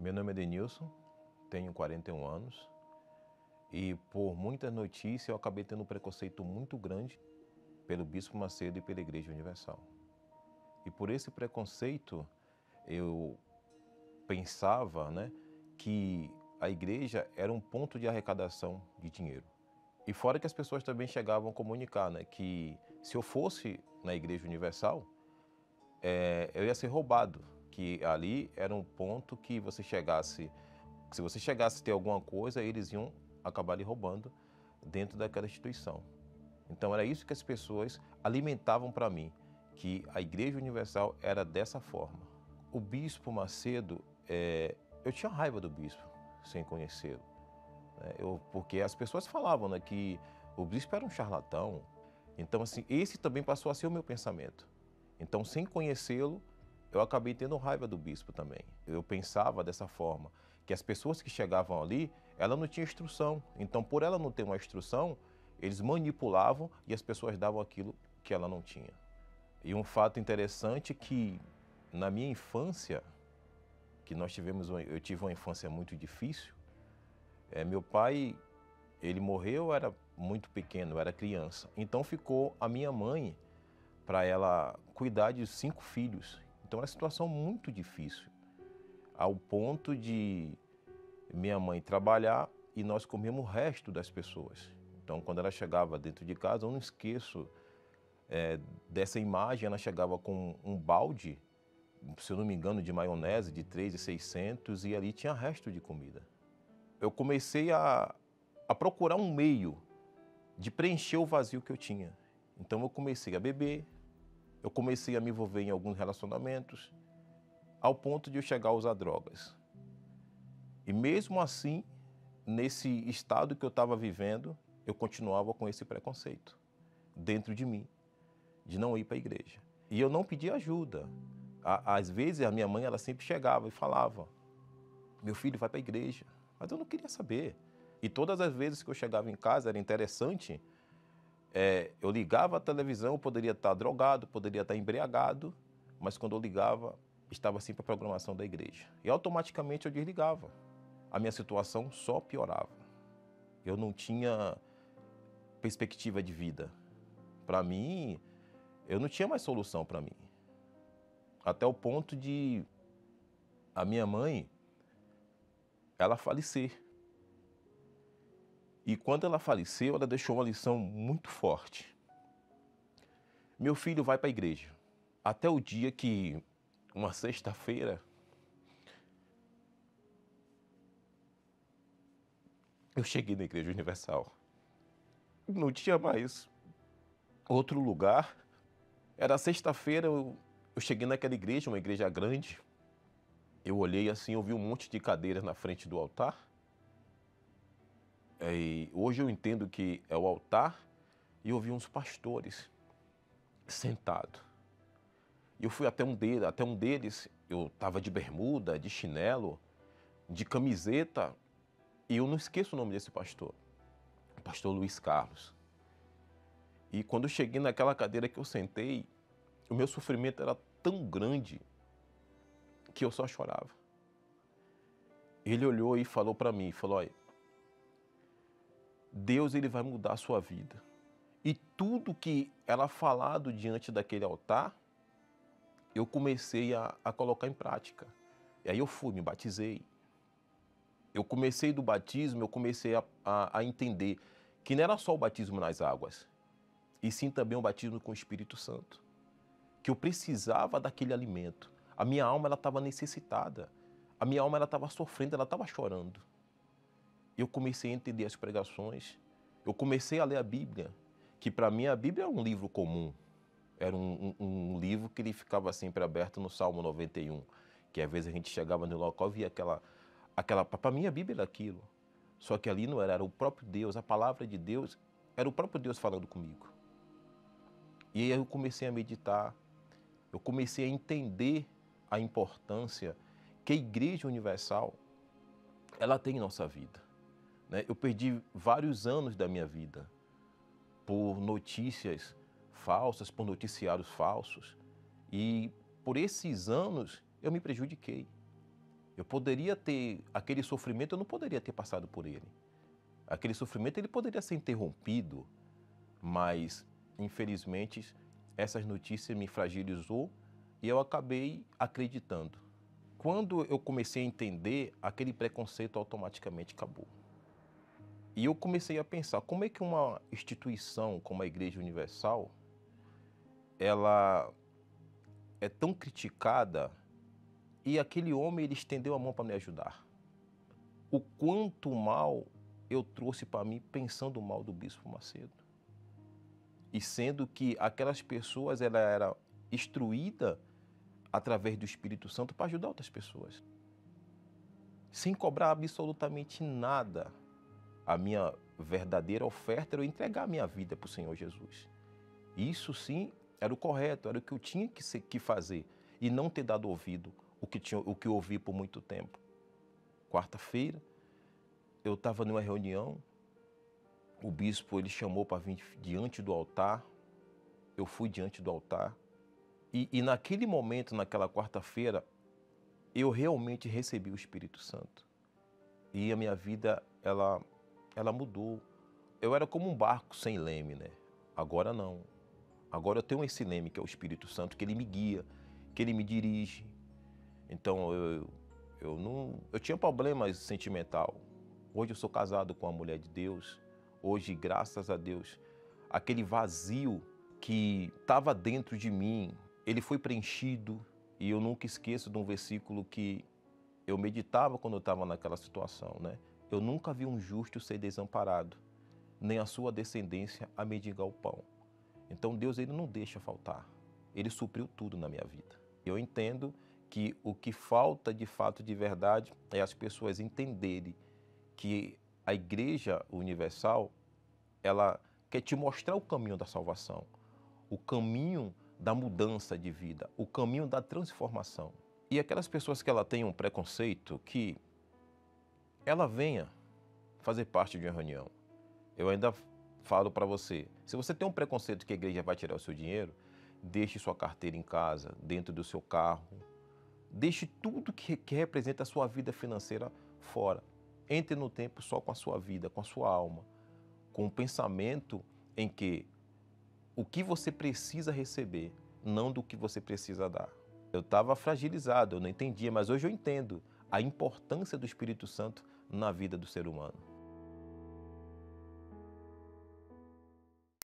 Meu nome é Denilson, tenho 41 anos e por muitas notícias eu acabei tendo um preconceito muito grande pelo Bispo Macedo e pela Igreja Universal. E por esse preconceito eu pensava né, que a igreja era um ponto de arrecadação de dinheiro. E fora que as pessoas também chegavam a comunicar né, que se eu fosse na Igreja Universal, é, eu ia ser roubado, que ali era um ponto que você chegasse, se você chegasse a ter alguma coisa, eles iam acabar lhe roubando dentro daquela instituição. Então era isso que as pessoas alimentavam para mim, que a Igreja Universal era dessa forma. O Bispo Macedo, é, eu tinha raiva do Bispo, sem conhecê-lo. Né? Porque as pessoas falavam né, que o Bispo era um charlatão. Então, assim, esse também passou a ser o meu pensamento. Então, sem conhecê-lo, eu acabei tendo raiva do bispo também. Eu pensava dessa forma, que as pessoas que chegavam ali, ela não tinha instrução. Então, por ela não ter uma instrução, eles manipulavam e as pessoas davam aquilo que ela não tinha. E um fato interessante é que na minha infância, que nós tivemos, eu tive uma infância muito difícil, é, meu pai, ele morreu, eu era muito pequeno, era criança. Então ficou a minha mãe para ela cuidar de cinco filhos. Então era uma situação muito difícil, ao ponto de minha mãe trabalhar e nós comíamos o resto das pessoas. Então quando ela chegava dentro de casa, eu não esqueço é, dessa imagem, ela chegava com um balde, se eu não me engano, de maionese de 3,600 e ali tinha resto de comida. Eu comecei a, a procurar um meio de preencher o vazio que eu tinha. Então eu comecei a beber, eu comecei a me envolver em alguns relacionamentos, ao ponto de eu chegar a usar drogas. E mesmo assim, nesse estado que eu estava vivendo, eu continuava com esse preconceito dentro de mim, de não ir para a igreja. E eu não pedia ajuda. Às vezes a minha mãe ela sempre chegava e falava: "Meu filho vai para a igreja", mas eu não queria saber. E todas as vezes que eu chegava em casa era interessante é, eu ligava a televisão, poderia estar drogado, poderia estar embriagado, mas quando eu ligava, estava sempre a programação da igreja. E automaticamente eu desligava. A minha situação só piorava. Eu não tinha perspectiva de vida. Para mim, eu não tinha mais solução para mim. Até o ponto de a minha mãe ela falecer. E quando ela faleceu, ela deixou uma lição muito forte. Meu filho vai para a igreja. Até o dia que, uma sexta-feira, eu cheguei na Igreja Universal. Não tinha mais outro lugar. Era sexta-feira, eu, cheguei naquela igreja, uma igreja grande. Eu olhei assim, eu vi um monte de cadeiras na frente do altar. É, e hoje eu entendo que é o altar e eu vi uns pastores sentados. Eu fui até um deles, até um deles eu estava de bermuda, de chinelo, de camiseta, e eu não esqueço o nome desse pastor, o pastor Luiz Carlos. E quando eu cheguei naquela cadeira que eu sentei, o meu sofrimento era tão grande que eu só chorava. Ele olhou e falou para mim, falou: "Olha, Deus ele vai mudar a sua vida. E tudo que era falado diante daquele altar, eu comecei a, a colocar em prática. E aí eu fui, me batizei. Eu comecei do batismo, eu comecei a, a, a entender que não era só o batismo nas águas, e sim também o batismo com o Espírito Santo. Que eu precisava daquele alimento. A minha alma ela estava necessitada. A minha alma ela estava sofrendo, ela estava chorando eu comecei a entender as pregações, eu comecei a ler a Bíblia, que para mim a Bíblia é um livro comum, era um, um, um, livro que ele ficava sempre aberto no Salmo 91, que às vezes a gente chegava no local e via aquela, aquela para mim a Bíblia era aquilo, só que ali não era, era o próprio Deus, a palavra de Deus, era o próprio Deus falando comigo. E aí eu comecei a meditar, eu comecei a entender a importância que a Igreja Universal ela tem em nossa vida. Né? Eu perdi vários anos da minha vida por notícias falsas, por noticiários falsos. E por esses anos eu me prejudiquei. Eu poderia ter aquele sofrimento, eu não poderia ter passado por ele. Aquele sofrimento ele poderia ser interrompido, mas infelizmente essas notícias me fragilizou e eu acabei acreditando. Quando eu comecei a entender, aquele preconceito automaticamente acabou. E eu comecei a pensar como é que uma instituição como a Igreja Universal ela é tão criticada e aquele homem ele estendeu a mão para me ajudar. O quanto mal eu trouxe para mim pensando mal do bispo Macedo. E sendo que aquelas pessoas ela era instruída através do Espírito Santo para ajudar outras pessoas. Sem cobrar absolutamente nada. A minha verdadeira oferta era eu entregar a minha vida para o Senhor Jesus. Isso sim era o correto, era o que eu tinha que, ser, que fazer e não ter dado ouvido o que, tinha, o que eu ouvi por muito tempo. Quarta-feira, eu estava numa reunião, o bispo ele chamou para vir diante do altar, eu fui diante do altar, e, e naquele momento, naquela quarta-feira, eu realmente recebi o Espírito Santo. E a minha vida, ela, ela mudou. Eu era como um barco sem leme, né? Agora não. Agora eu tenho esse leme que é o Espírito Santo, que ele me guia, que ele me dirige. Então eu, eu não, eu tinha problemas sentimental. Hoje eu sou casado com uma mulher de Deus. Hoje, graças a Deus, aquele vazio que estava dentro de mim, ele foi preenchido e eu nunca esqueço de um versículo que eu meditava quando eu estava naquela situação, né? Eu nunca vi um justo ser desamparado, nem a sua descendência a mendigar o pão. Então Deus ele não deixa faltar. Ele supriu tudo na minha vida. Eu entendo que o que falta de fato de verdade é as pessoas entenderem que a Igreja Universal ela quer te mostrar o caminho da salvação, o caminho da mudança de vida, o caminho da transformação. E aquelas pessoas que ela tem um preconceito que ela venha fazer parte de uma reunião. Eu ainda falo para você, se você tem um preconceito que a igreja vai tirar o seu dinheiro, deixe sua carteira em casa, dentro do seu carro. Deixe tudo que, que representa a sua vida financeira fora. Entre no tempo só com a sua vida, com a sua alma, com o pensamento em que o que você precisa receber, não do que você precisa dar. Eu estava fragilizado, eu não entendia, mas hoje eu entendo a importância do Espírito Santo na vida do ser humano.